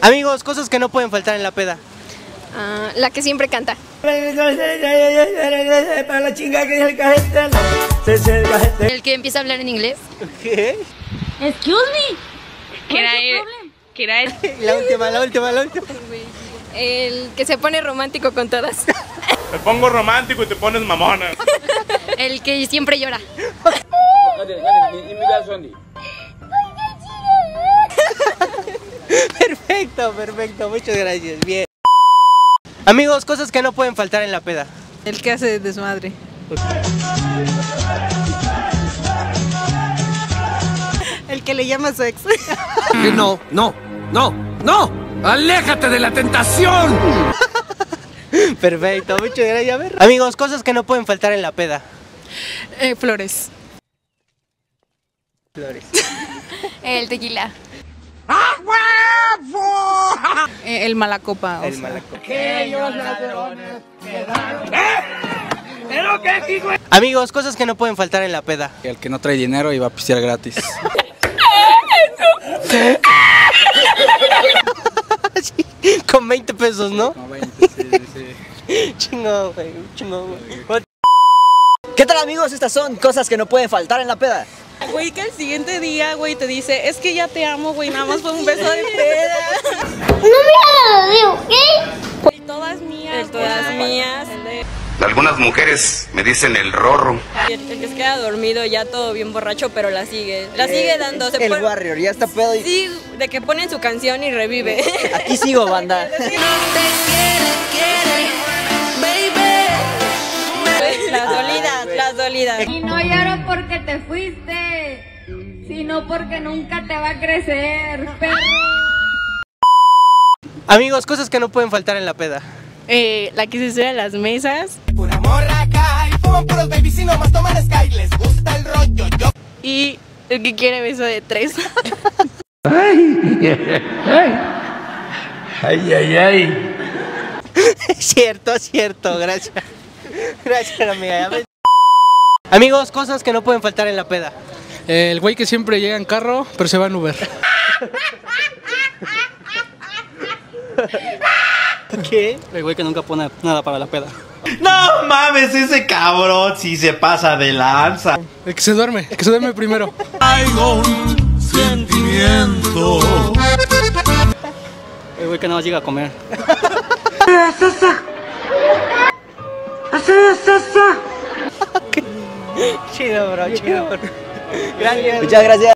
Amigos, cosas que no pueden faltar en la peda. Ah, la que siempre canta. El. El que empieza a hablar en inglés. ¿Qué? Excuse me. Que era, era La última, la última, la última. el que se pone romántico con todas. Me pongo romántico y te pones mamona. El que siempre llora. Perfecto, perfecto, muchas gracias. Bien. Amigos, cosas que no pueden faltar en la peda. El que hace desmadre. El que le llama a su ex. No, no, no, no. Aléjate de la tentación. Perfecto, muchas gracias. A ver. Amigos, cosas que no pueden faltar en la peda. Eh, flores. Flores. El tequila. Eh, el malacopa. o El sea. malaco. Amigos, cosas que no pueden faltar en la peda. El que no trae dinero va a pistear gratis. Con 20 pesos, ¿no? Como 20, sí, sí. Chingón, güey, chingón, güey. ¿Qué tal amigos? Estas son cosas que no pueden faltar en la peda. Güey, que el siguiente día, güey, te dice, es que ya te amo, güey, nada más fue un beso de peda. No me lo digo, ¿qué? Güey, todas mías. todas güey. mías. El, de- Algunas mujeres me dicen el rorro. el que se queda dormido ya todo bien borracho, pero la sigue. La sigue dando. Se El pone- Warrior, ya está pedo y Sí, de que ponen su canción y revive. aquí sigo, banda. dolidas, las dolidas. Y no lloro porque te fuiste, sino porque nunca te va a crecer, perro. Amigos, cosas que no pueden faltar en la peda. Eh, la que se sube a las mesas. Y el que quiere beso de tres. Ay, ay, ay. Es cierto, es cierto, gracias. Gracias, amiga. Amigos, cosas que no pueden faltar en la peda. El güey que siempre llega en carro, pero se va en Uber. ¿Qué? El güey que nunca pone nada para la peda. No mames, ese cabrón si se pasa de lanza. El que se duerme, el que se duerme primero. El güey que nada más llega a comer. Chido, bro, chido. Gracias. Muchas gracias.